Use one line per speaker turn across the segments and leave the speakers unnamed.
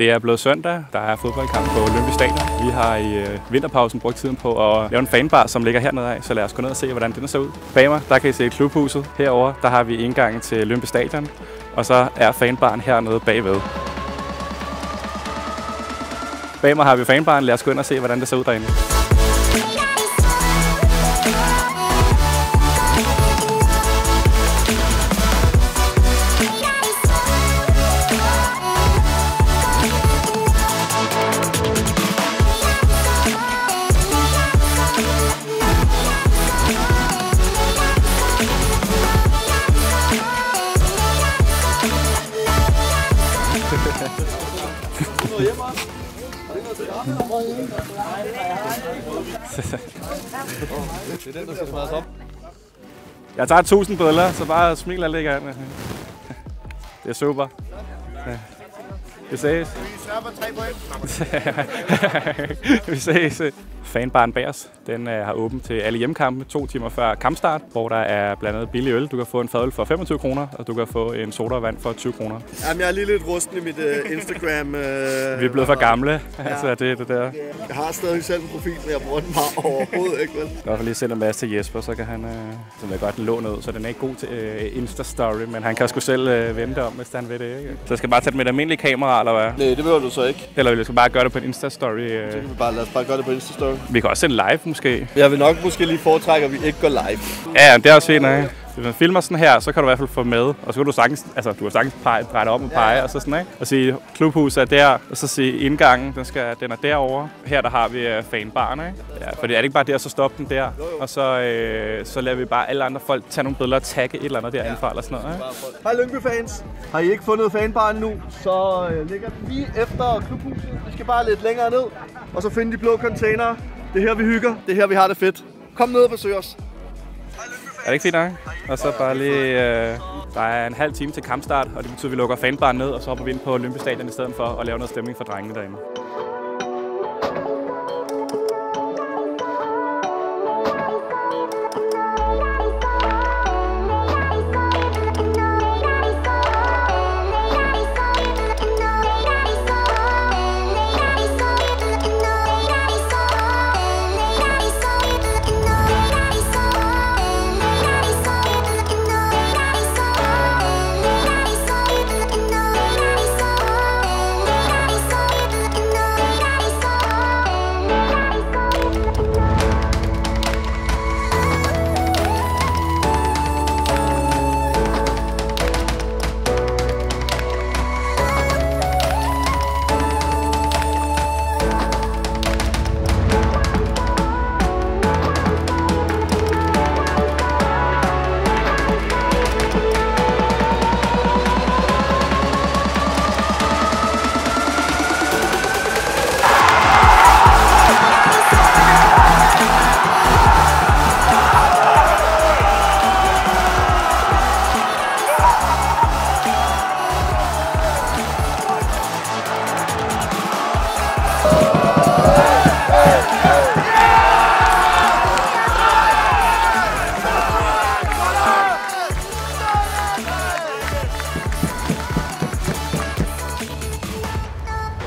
Det er blevet søndag. Der er fodboldkamp på Olympisk Stadion. Vi har i øh, vinterpausen brugt tiden på at lave en fanbar, som ligger hernede af. Så lad os gå ned og se, hvordan den ser ud. Bag mig, der kan I se klubhuset. Herover der har vi indgangen til Olympisk Stadion. Og så er fanbaren hernede bagved. Bag mig har vi fanbaren. Lad os gå ind og se, hvordan det ser ud derinde.
Det er den, der skal smadres op.
Jeg tager 1000 billeder, så bare smil og lægger an. Det er super. Vi ses. Vi ses. Fanbaren bag os, den øh, har åbent til alle hjemmekampe to timer før kampstart, hvor der er blandt andet billig øl. Du kan få en fadøl for 25 kroner, og du kan få en sodavand for 20 kroner.
Jamen, jeg er lige lidt rusten i mit uh, Instagram. Uh,
Vi er blevet for gamle, altså det er det der.
Jeg har stadig selv en profil, men jeg bruger den bare overhovedet ikke, vel?
I hvert fald lige sende en masse til Jesper, så kan han øh, så vil godt låne ud, så den er ikke god til øh, Insta-story, men han kan sgu selv øh, vente om, hvis han vil det, ikke? Så jeg skal bare tage det med et almindeligt kamera, eller hvad?
Nej, det behøver du så ikke.
Eller vi skal bare gøre det på en Insta-story. Øh.
Så kan vi bare, lad os bare gøre det på Instastory.
Vi kan også sende live, måske.
Jeg vil nok måske lige foretrække, at vi ikke går live.
Ja, det er også fint, ikke? Hvis man filmer sådan her, så kan du i hvert fald få med, og så kan du sagtens, altså du kan sagtens pege, dreje dig om og pege, ja, ja. og så sådan, ikke? Og sige, klubhuset er der, og så sige, indgangen, den, skal, den er derovre. Her der har vi uh, fanbaren, ikke? Ja, for det er det ikke bare der, så stop den der, og så, øh, så lader vi bare alle andre folk tage nogle billeder og tagge et eller andet derinde fra, eller sådan noget, ikke?
Hej Lyngby fans. Har I ikke fundet fanbaren nu, så øh, ligger den lige efter klubhuset. Vi skal bare lidt længere ned, og så finde de blå containere. Det er her, vi hygger. Det er her, vi har det fedt. Kom ned og besøg os.
Er det ikke fint nok? Og så bare lige... Øh, der er en halv time til kampstart, og det betyder, at vi lukker fanbaren ned, og så hopper vi ind på Olympiastadion i stedet for at lave noget stemning for drengene derinde.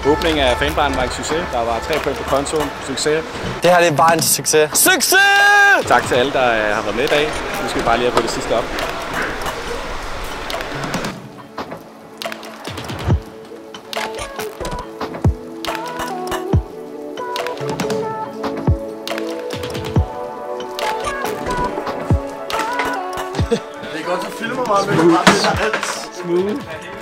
Åbningen af fanbaren var en succes. Der var tre point på kontoen. Succes.
Det her det er bare en succes. Succes!
Tak til alle, der øh, har været med i dag. Nu skal vi bare lige have på det sidste op.
Det er godt, du filmer mig, men du bare alt.
Smooth.